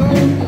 너